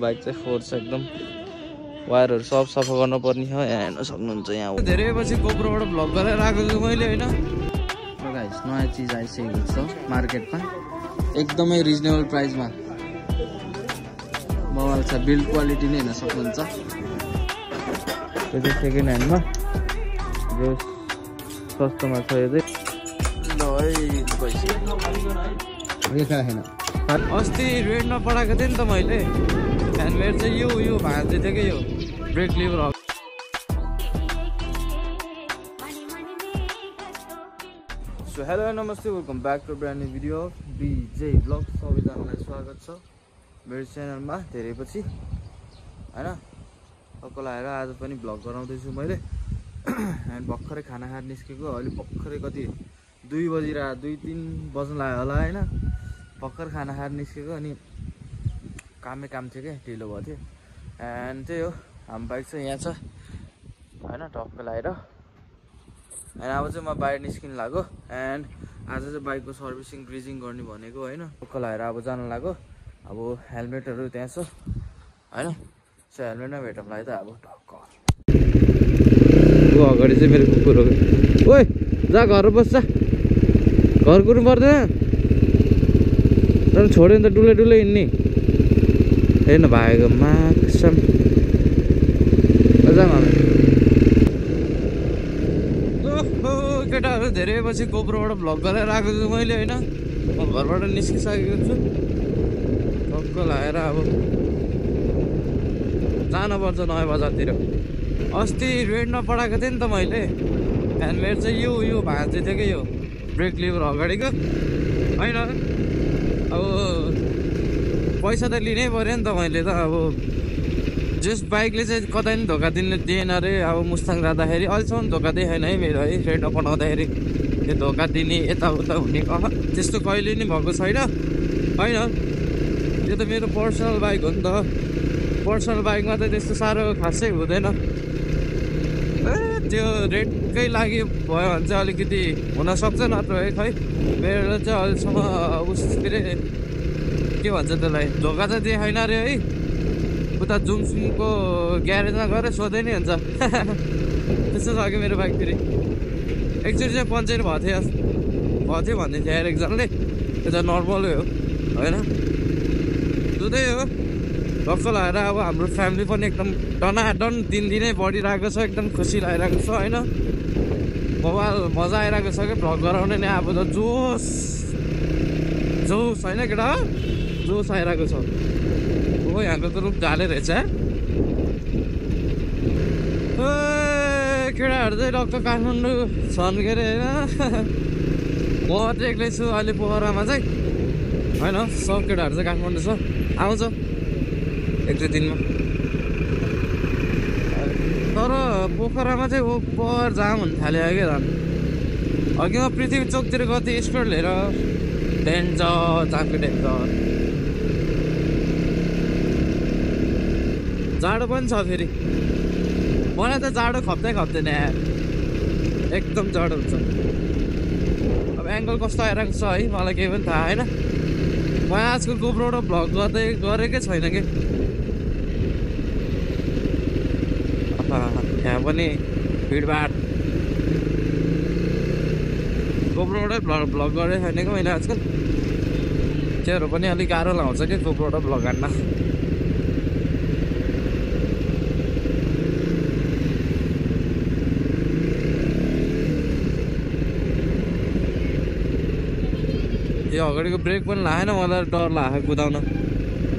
Bike चाहिँ फोर्छ एकदम। वायरहरू सब सफा गर्नुपर्ने हो यहाँ हेर्न सक्नुहुन्छ यहाँ। धेरै पछि गोप्रोबाट भ्लग गरेर आएको छु मैले होइन? गाइस नयाँ चिज आइसकेको छ मार्केटमा। एकदमै रिजनेबल प्राइसमा मोबाइल छ बिल्ड क्वालिटी नै हेर्न सक्नुहुन्छ। त्यो चाहिँ सेकेन्ड ह्यान्डमा जो सस्तोमा छ यो चाहिँ। अस्ति रेडमा पठाएको थिएँ नि त मैले। हेलमेट चाहिँ यो यो भाँच्दै थियो कि ब्रेक लिभर सो हेलो नमस्ते welcome back to brand new video BJ blog सबैजनालाई स्वागत छ मेरो च्यानलमा धेरै पछि होइन? टक्क लगाएर आज पनि भ्लग गराउँदैछु मैले। अनि भर्खरै खाना खाएर निस्केको अहिले भर्खरै कति दुई बजिरह दुई तिन बज्नु लाग्यो होला होइन? भर्खर खाना खाएर निस्केको अनि कामै काम थियो क्या ढिलो भएको थियो। एन्ड त्यही हो हाम्रो बाइक चाहिँ यहाँ छ। होइन टक्क लगाएर अनि अब चाहिँ म बाहिर निस्किनु लाग्यो एन्ड आज चाहिँ बाइकको सर्भिसिङ ग्रिजिङ गर्ने भनेको होइन। टक्क लगाएर अब जानु लाग्यो अब हेलमेटहरू त्यहाँ छ। होइन सो हेलमेटमा भेटौँला है त अब टक्क ऊ अगाडि चाहिँ मेरो कुकुर ओइ जा घर बस्छ घर कुर्नु पर्दैन। तर छोड्यो भने त डुलै डुलै हिँड्ने। हेर्न भागेको माक्सम जाम केटाहरू धेरै पछि गोप्रोबाट भ्लग गरेर आएको छु मैले होइन? म घरबाट निस्किसकेको छु। टक्क लगाएर अब जानुपर्छ नयाँ बजारतिर। अस्ति रेडमा पठाएको थिएँ नि त मैले। हेलमेट चाहिँ यो यो भाँच्दै थियो कि यो ब्रेक लिभर अगाडिको। होइन? अब पैसा त लिनै पऱ्यो नि त मैले त अब जस बाइकले चाहिँ कतै पनि धोका दिने दिएन अरे। अब मुस्ताङ जाँदाखेरि अहिलेसम्म धोका देखाएन है मेरो है रेडमा पठाउँदाखेरि त्यो धोका दिने यताउता हुने अह त्यस्तो कहिले नि भएको छैन। होइन? यो त मेरो पर्सनल बाइक हो नि त। पर्सनल बाइकमा त त्यस्तो साह्रो खासै हुँदैन। त्यो रेडकै लागि भयो भने चाहिँ अलिकति हुनसक्छ नत्र है। खै मेरो चाहिँ अहिलेसम्म उस के अरे के भन्छ त्यसलाई? धोका चाहिँ देखाइन अरे है। उता जुमसुमको ग्यारेजमा गएर सोधै नि हुन्छ। त्यस्तो छ कि मेरो बाइक फेरि एकचोटि चाहिँ पङ्चर भएको थियो भएको थियो भन्दै थियो यार एकजनाले। त्यो त नर्मलै हो। होइन? दुधै हो। टक्क लगाएर अब हाम्रो फ्यामिली पनि एकदम डनाडन दिनदिनै बढिरहेको छ एकदम खुसी लागिरहेको छ होइन? मोबाइल मजा आइरहेको छ कि? भ्लग गराउने नै अब त जोस। जोस होइन केटा? जोस आइरहेको छ। हो यहाँको त रुख झाले रहेछ। केटाहरू चाहिँ टक्क काठमाडौँ छन् के अरे होइन? म एक्लै छु अहिले पोखरामा चाहिँ। होइन सब केटाहरू चाहिँ काठमाडौँ छ। आउँछ। एक दुई दिनमा। तर पोखरामा चाहिँ ओभर जाम हुन थाल्यो क्या झन्? अघि म पृथ्वी चोकतिर कति स्पिड लिएर। डेन्जर जामको डेन्जर। जाडो पनि छ फेरि। मलाई त जाडो खप्दै खप्दैन यार। एकदम जाडो हुन्छ। अब एङ्गल कस्तो आइरहेको छ है मलाई केही पनि थाहा होइन। म आजकल गोब्रोबाट भ्लग गर्दै गरेकै छैन कि? यहाँ पनि भिडभाड। गोब्रोबाटै भ्लग भ्लग गरेकै छैन कि मैले आजकल? त्योहरू पनि अलिक गाह्रो लाउँछ कि गोब्रोबाट भ्लग हान्न? यो अगाडिको ब्रेक पनि लागेन मलाई डर लाग्यो कुदाउन।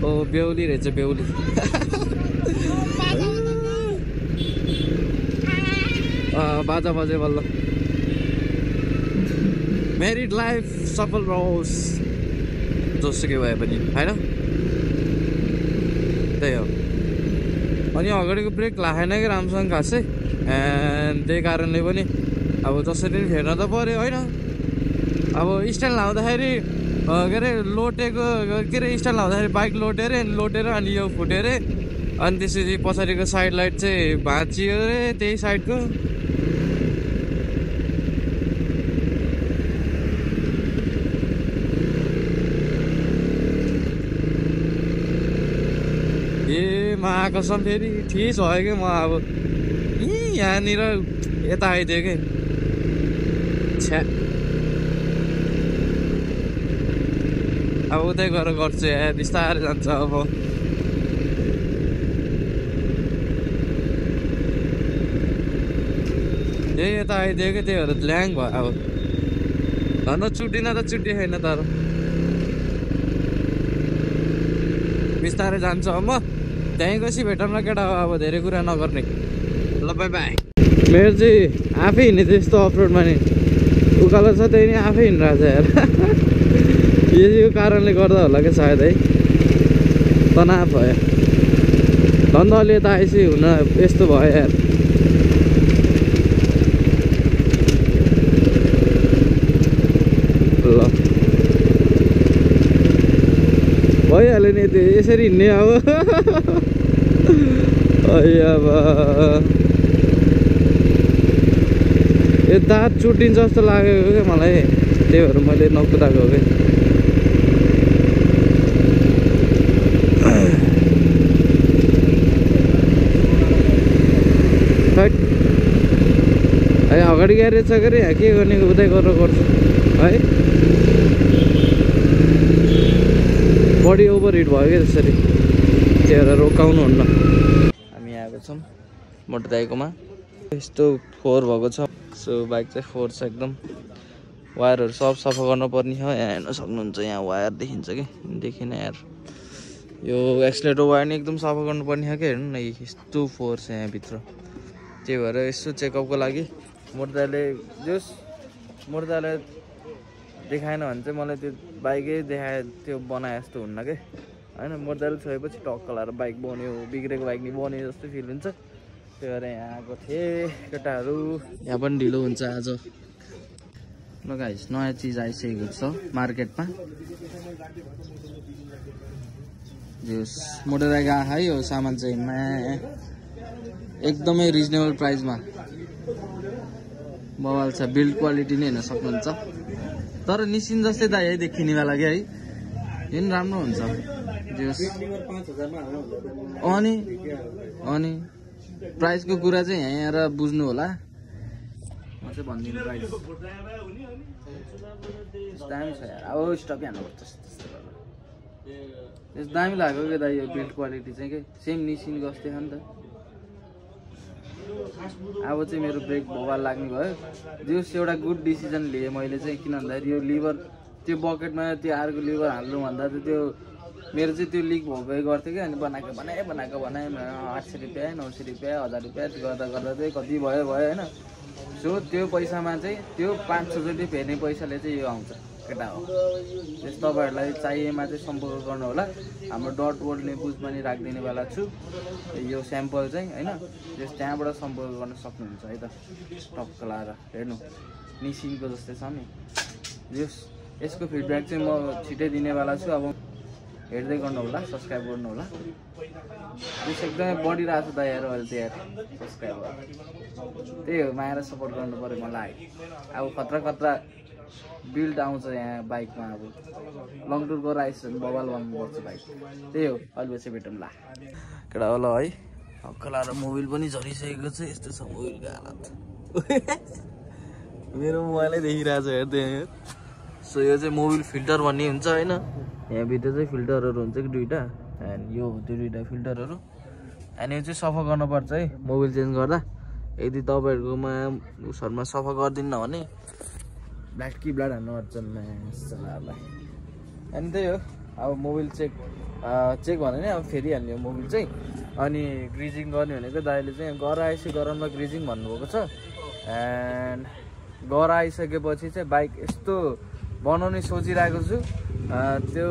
ओ बेहुली रहेछ बेहुली। बाजा बजे बल्ल। मेरिड लाइफ सफल रहोस्। जोसुकै भए पनि होइन? त्यही हो। अनि अगाडिको ब्रेक लागेन कि राम्रोसँग खासै? एन्ड त्यही कारणले पनि अब जसरी फेर्न त पऱ्यो होइन? अब स्ट्यान्ड लाउँदाखेरि के अरे लोटेको के अरे स्ट्यान्ड लाउँदाखेरि बाइक लोटेर लोटेर अनि यो फुट्यो अरे अनि त्यसपछि पछाडिको साइड लाइट चाहिँ भाँचियो अरे त्यही साइडको। महाकसम फेरि ठिस भयो कि म अब यहीँ यहाँनिर यता आइदियो कि? छ्या। अब उतै गएर गर्छु यहाँ बिस्तारै जान्छ अब। त्यही यता आइदियो कि त्यही भएर ल्याङ भयो अब। धन्न चुटिन त चुट्टी छैन तर। बिस्तारै जान्छ अब त्यहीँ गएपछि न केटा अब धेरै कुरा नगर्ने। ल बाई बाई। मेरो चाहिँ आफै हिँड्ने त्यस्तो अफरोडमा नि। उकालो छ त्यही नै आफै हिँडिरहेको छ यार यो कारणले गर्दा होला कि सायद है? तनाव भयो। धन्दा अलि यता आएपछि हुन यस्तो भयो यार। ल। भइहाल्यो नि त्यो यसरी हिँड्ने अब। अब यो दाँत चुटिन्छ जस्तो लागेको क्या मलाई। त्यही भएर मैले नकुदाएको क्या खै है अगाडि ग्यारेज छ यहाँ के गर्ने उतै गरेर गर्छु है? बडी ओभर हिट भयो क्या त्यसरी? त्यही भएर रोकाउनु हुन्न हामी आएको छौँ मोटर दाइकोमा यस्तो फोहोर भएको छ। सो बाइक चाहिँ फोहोर छ एकदम। वायरहरू सब सफा गर्नुपर्ने हो। यहाँ हेर्न सक्नुहुन्छ यहाँ वायर देखिन्छ कि? देखिन यार। यो एक्सलेटर वायर नि एकदम सफा गर्नुपर्ने हो कि हेर्नु न यस्तो फोहोर छ यहाँभित्र। त्यही भएर यसो चेकअपको लागि मुर्दाले जस मुर्दाले देखाएन भने चाहिँ मलाई त्यो बाइकै देखाए त्यो बनाए जस्तो हुन्न कि? होइन मुर्दाले छोएपछि टक्क लाएर बाइक बन्यो बिग्रेको बाइक नि बन्यो जस्तो फिल हुन्छ। त्यही भएर यहाँ आएको थिएँ केटाहरू। यहाँ पनि ढिलो हुन्छ आज। ल गाइस नयाँ चिज आइसकेको छ मार्केटमा। आएको है यो सामान चाहिँ एकदमै रिजनेबल प्राइसमा। बवाल छ बिल्ड क्वालिटी नै हेर्न सक्नुहुन्छ। तर निसिन जस्तै दाइ है देखिनेवाला कि है। यो पनि राम्रो हुन्छ। अनि अनि प्राइसको कुरा चाहिँ यहाँ आएर बुझ्नु होला। म चाहिँ भनिदिनु प्राइस दामी छ अब स्टक हाल्नुपर्छ दामी लाग्यो कि दाइ यो बिल्ड क्वालिटी चाहिँ के? सेम निसिन जस्तै नि त। अब चाहिँ मेरो ब्रेक भोबाल लाग्ने भयो। जस एउटा गुड डिसिजन लिएँ मैले चाहिँ किन भन्दाखेरि यो लिभर त्यो बकेटमा त्यो अर्को लिभर हाल्नु भन्दा त त्यो मेरो चाहिँ त्यो लिक भएकै गर्थ्यो कि अनि बनाएको बनाएँ बनाएको बनाएँ। आठ सय रुपियाँ नौ सय रुपियाँ हजार रुपियाँ गर्दा गर्दा चाहिँ कति भयो भयो होइन। सो त्यो पैसामा चाहिँ त्यो पाँच छचोटि फेर्ने पैसाले चाहिँ यो आउँछ। केटा हो। त्यस तपाईँहरूलाई चाहिएमा चाहिँ सम्पर्क गर्नु होला हाम्रो डट वर्ल्ड बुझ पनि राखिदिनेवाला छु। यो स्याम्पल चाहिँ होइन? त्यस त्यहाँबाट सम्पर्क गर्न सक्नुहुन्छ है त? टक्क लाएर हेर्नु। निसिनको जस्तै छ नि। यस यसको फिडब्याक चाहिँ म छिटै दिनेवाला छु। अब हेर्दै गर्नु होला सब्सक्राइब गर्नु होला त्यस एकदमै बढिरहेको छ त हेर अहिले त्यो सब्सक्राइबर त्यही हो माएर सपोर्ट गर्नु पऱ्यो मलाई। अब खतरा खतरा बिल्ड आउँछ यहाँ बाइकमा अब। लङ टुर गरेर आइस भने बबाल भन्नुपर्छ बाइक त्यही हो अहिले पछि भेटौँ ला। केटा होला है? हक्क लाएर मोबाइल पनि झरिसकेको छ यस्तो छ मोबाइलको हालत मेरो मोबाइलै देखिरहेको छ हेर्दै सो यो चाहिँ मोबिल फिल्टर भन्ने हुन्छ होइन? यहाँभित्र चाहिँ फिल्टरहरू हुन्छ कि दुइटा एन्ड यो त्यो दुइटा फिल्टरहरू। एन्ड यो चाहिँ सफा गर्नुपर्छ है मोबिल चेन्ज गर्दा। यदि तपाईँहरूकोमा उसहरूमा सफा गरिदिन्न भने ब्ल्याक कि ब्ल्याड हान्नु अर्चनलाई अनि त्यही हो अब मोबिल चेक चेक भने नि अब फेरिहाल्ने हो मोबिल चाहिँ। अनि ग्रिजिङ गर्ने भनेको दाइले चाहिँ घर आएपछि गरममा ग्रिजिङ भन्नुभएको छ। एन्ड घर आइसकेपछि चाहिँ बाइक यस्तो बनाउने सोचिरहेको छु। त्यो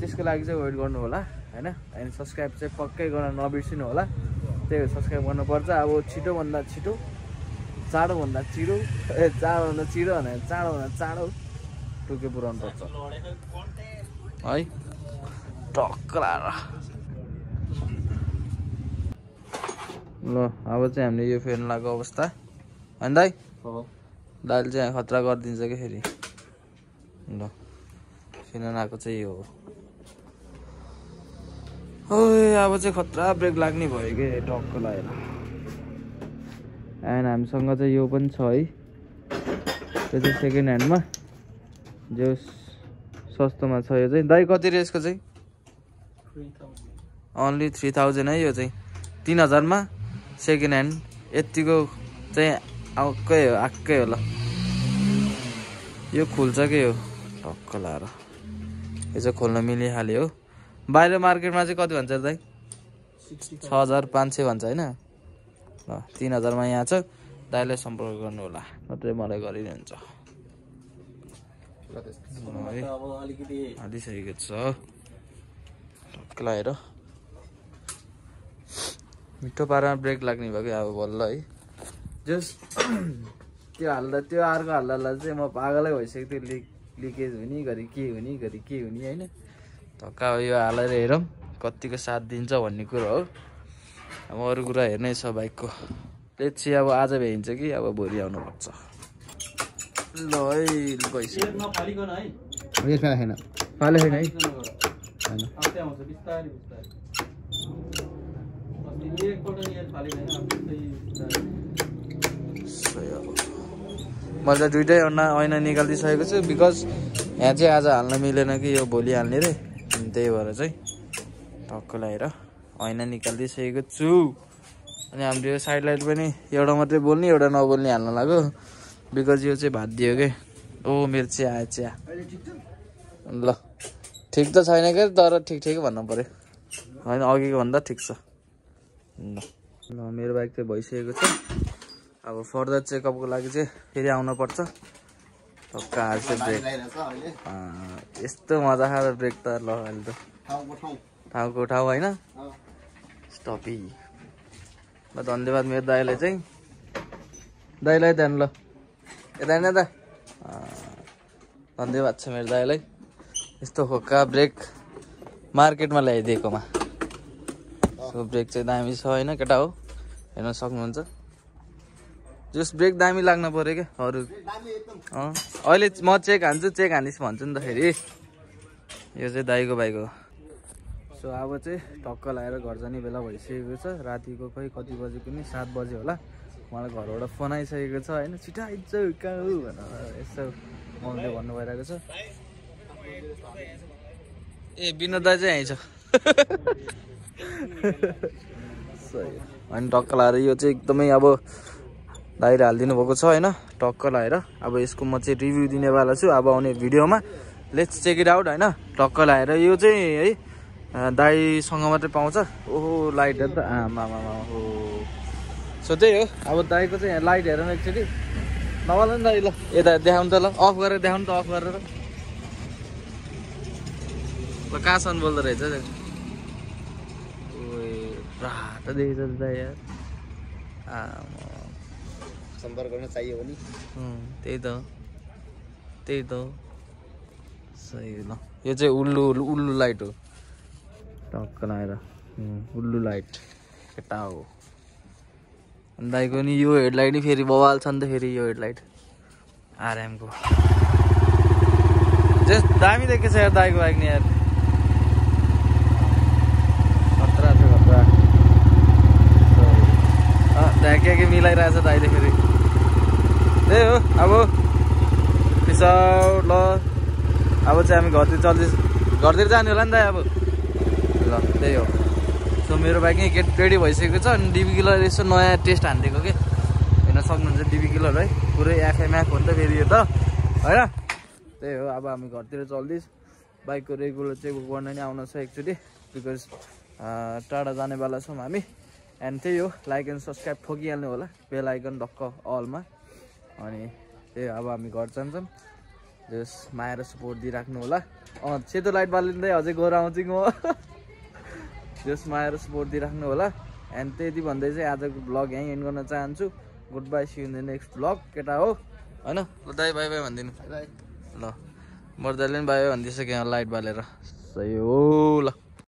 त्यसको लागि चाहिँ वेट गर्नु होला होइन? अनि सब्सक्राइब चाहिँ पक्कै गर्न नबिर्सिनु होला। त्यही हो सब्सक्राइब गर्नुपर्छ। अब छिटोभन्दा छिटो चाँडोभन्दा छिटो ए चाँडोभन्दा छिटो भने चाँडोभन्दा चाँडो टुके पुऱ्याउनु पर्छ है? टक्क लाएर ल अब चाहिँ हामीले यो फेर्नु लागेको अवस्था। होइन दाइ? दाइले चाहिँ खतरा गरिदिन्छ कि फेरि? ल फेर्न आएको चाहिँ यो हो। ओए अब चाहिँ खतरा ब्रेक लाग्ने भयो कि टक्क लगाएर एन्ड हामीसँग चाहिँ यो पनि छ है। त्यो चाहिँ सेकेन्ड ह्यान्डमा जो सस्तोमा छ यो चाहिँ। दाइ कति रेसको चाहिँ? ओन्ली थ्री थाउजन्ड है यो चाहिँ। तिन हजारमा सेकेन्ड ह्यान्ड यत्तिको चाहिँ आएकै हो आएकै हो ल यो खुल्छ के हो टक्क लाएर। यो चाहिँ खोल्न मिलिहाल्यो। हो बाहिर मार्केटमा चाहिँ कति भन्छ दाइ? छ हजार पाँच सय भन्छ होइन? ल तिन हजारमा यहाँ छ। दाइलाई सम्पर्क गर्नु होला नत्रै मलाई अलिकति हालिसकेको छ। लगाएर मिठो पारामा ब्रेक लाग्ने भयो कि अब बल्ल है। जस त्यो हाल्दा त्यो अर्को हाल्दा चाहिँ म पागलै भइसकेको थियो लिक लिकेज हुने घरि के हुने घरि के हुने होइन? धक्का यो हालेर हेरौँ। कतिको साथ दिन्छ भन्ने कुरो हो। अब अरू कुरा हेर्नै छ बाइकको। लेट्सी अब आज भ्याइन्छ कि अब भोलि आउनुपर्छ। ल है गइसक्यो है यसमा राखेन फाले छैन। मैले त दुइटै ऐना ऐना निकालिदिइसकेको छु बिकज यहाँ चाहिँ आज हाल्न मिलेन कि यो भोलि हाल्ने रे। त्यही भएर चाहिँ टक्क लगाएर ऐना निकालिदिइसकेको छु। अनि हाम्रो यो साइड लाइट पनि एउटा मात्रै बोल्ने एउटा नबोल्ने हाल्न लाग्यो। बिकज यो चाहिँ भात दियो कि? ओ मेरो चिया। आयो चिया ल ठिक त छैन क्या तर ठिक ठिक भन्नु पऱ्यो होइन अघिको भन्दा ठिक छ। ल ल मेरो बाइक चाहिँ भइसकेको छ। अब फर्दर चेकअपको लागि चाहिँ फेरि आउनुपर्छ। हाल्छ ब्रेक। यस्तो मजा खाएर ब्रेक त ल अहिले त। ठाउँको ठाउँ। होइन। स्टपी ल धन्यवाद मेरो दाइलाई चाहिँ। दाइलाई त्यहाँ ल। होइन त अँ, धन्यवाद छ मेरो दाइलाई यस्तो खोक्का ब्रेक मार्केटमा ल्याइदिएकोमा। सो ब्रेक चाहिँ दामी छ होइन केटा हो? हेर्न सक्नुहुन्छ। जस ब्रेक दामी लाग्न पऱ्यो क्या अरू। अँ अहिले म चेक हान्छु चेक हानिस् भन्छु नि त फेरि। यो चाहिँ दाइको बाइक हो। सो अब चाहिँ टक्क लगाएर घर जाने बेला भइसकेको छ। रातिको खै कति बजेको नि सात बजे होला। मलाई घरबाट फोन आइसकेको छ होइन छिटो आइज कहाँ हो? भनेर यसो मम्मीले भन्नु भइरहेको छ। ए विनोद दाइ चाहिँ आइछ। अनि टक्क लगाएर यो चाहिँ एकदमै अब दाइले हालिदिनु भएको छ होइन टक्क लगाएर अब यसको म चाहिँ रिभ्यू दिनेवाला छु। अब आउने भिडियोमा। लेट्स चेक इट आउट होइन टक्क लगाएर यो चाहिँ है अँ, दाइसँग मात्रै पाउँछ? ओहो लाइटहरू त आमामा हो सो त्यही हो। अब दाइको चाहिँ लाइट हेर न एकचोटि। नभन नि दाइ ल। यता देखाउनु त ल। अफ गरेर देखाउनु त अफ गरेर। ल कहाँसम्म बोल्दो रहेछ रातो देखेछ दाइ यार। आमा सम्पर्क गर्न चाहियो भने। त्यही त त्यही त सही ल। यो चाहिँ उल्लु उल्लु लाइट हो। टक्क लगाएर उल्लु लाइट केटा हो। अनि दाइको नि यो हेडलाइट फेरि बवाल छ नि त फेरि यो हेडलाइट आरएमको। जस दामी देखेछ यार दाइको बाइक नि यार। खतरा छ खतरा। त्यहाँ के के मिलाइरहेछ दाइले फेरि। त्यही हो अब। पिस आउट ल। अब चाहिँ हामी घरतिर चल्दैछ घरतिर जाने होला नि त अब। त्यही हो। सो मेरो बाइक नै गेट रेडी भइसकेको छ अनि डिबी किलर यसो नयाँ टेस्ट हानिदिएको के हेर्न सक्नुहुन्छ डिबी किलर है? पुरै एफएमएफ हो नि त फेरि यो त। होइन? त्यही हो अब हामी घरतिर चल्दैछ। बाइकको रेगुलर चेक गर्न नि आउन छ एकचोटि बिकज टाढा जानेवाला छौँ हामी। एन्ड त्यही हो लाइक एन्ड सब्सक्राइब ठोकिहाल्नु होला बेल आइकन ढक्क अलमा अनि त्यही अब हामी घर जान्छौँ। जस माया र सपोर्ट दिइराख्नु होला। अँ सेतो लाइट बालिँदै अझै गएर आउँछु म? जस माया र सपोर्ट दिइराख्नु होला एन्ड त्यति भन्दै चाहिँ आजको ब्लग यहीँ एन्ड गर्न चाहन्छु। Good bye see in the next blog केटा हो? होइन? ल दाइ बाई बाई भनिदिनु। ल मर्दाले पनि बाई बाई भनिदिइसक्यो लाइट बालेर। सही हो ल।